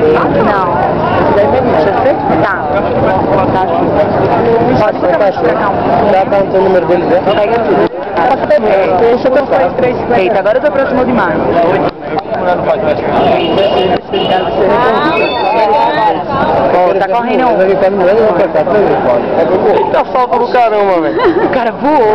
Não. Tá. Pode ser mais Dá cá o número dele, né? Pega tudo. Posso beber? Deixa eu pensar. Eita, agora eu tô próximo demais. Oh, tá correndo um. Ele tá me dando caramba, velho. O cara voou.